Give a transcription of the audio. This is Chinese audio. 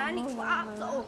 把你挖走。